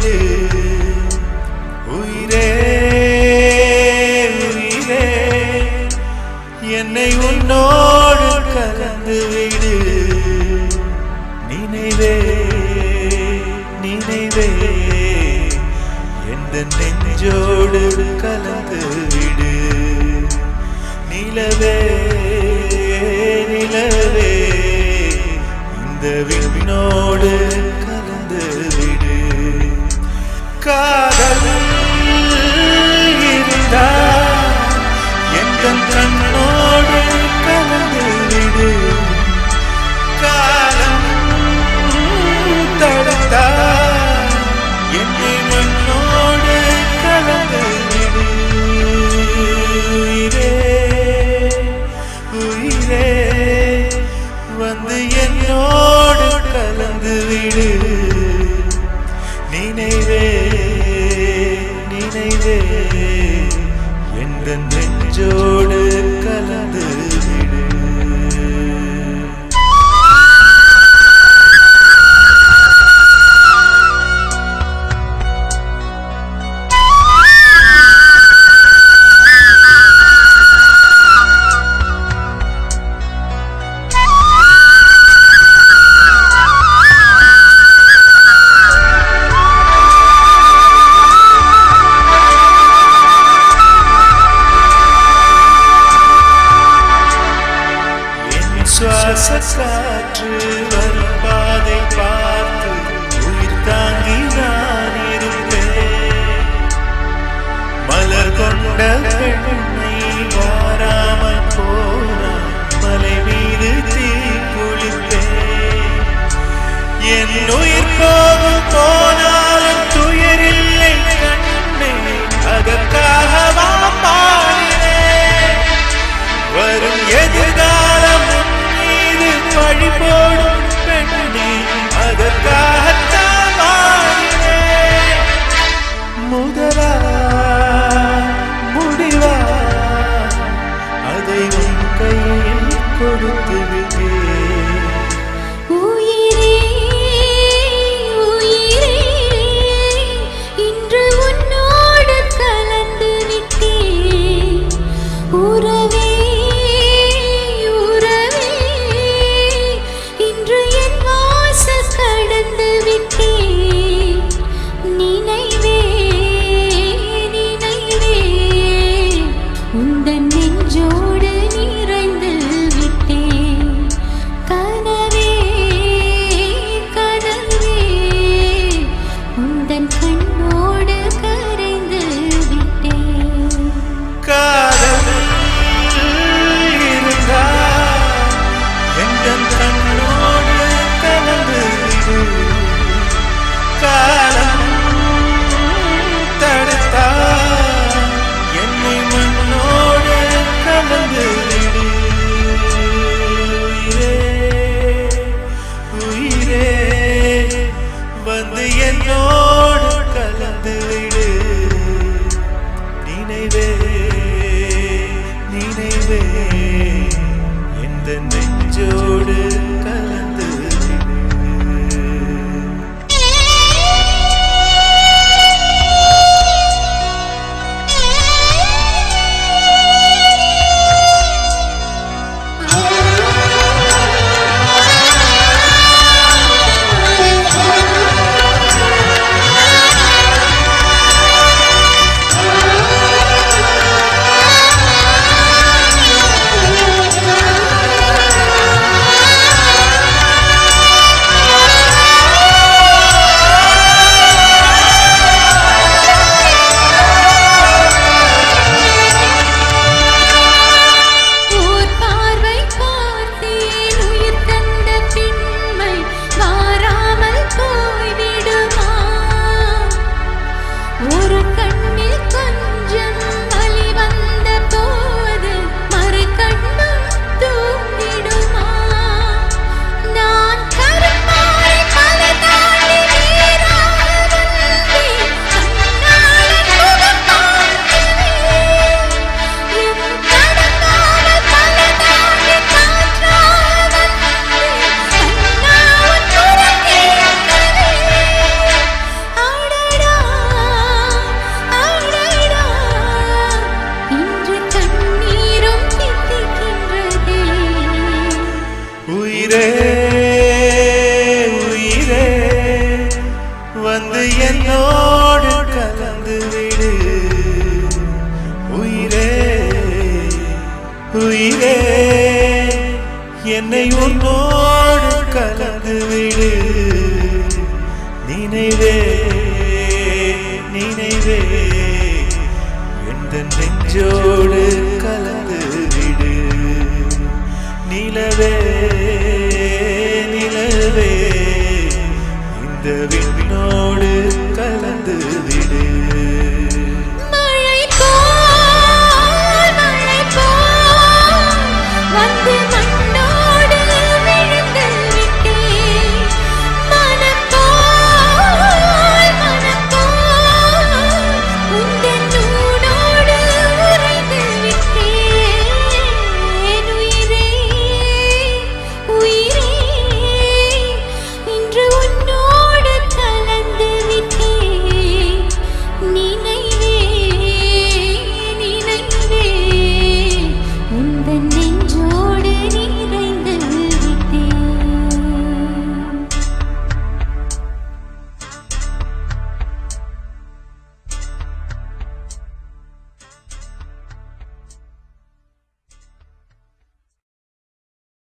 வீடு உயிரே உயிரே. என்னை உன்னோடு கலந்து வீடு. நினைவே நினைவே. எந்த நெஞ்சோடு கலந்து விடு. நிலவே நிலவே. இந்த விண்ணோடு கலந்து விடு. காதல் இருந்தால் எங்கள் தன்னோடு கலந்து விடு. காலம் தடுத்தால் என்னை மண்ணோடு கலந்து விடு. உயிரே உயிரே வந்து என்னோடு கலந்து என்றே என்ற நெஞ்சோடு கல such love. உயிரே என்னை உன்னோடு கலந்து விடு. நினைவே நினைவே எந்த நெஞ்சோடு கலந்து விடு. நிலவே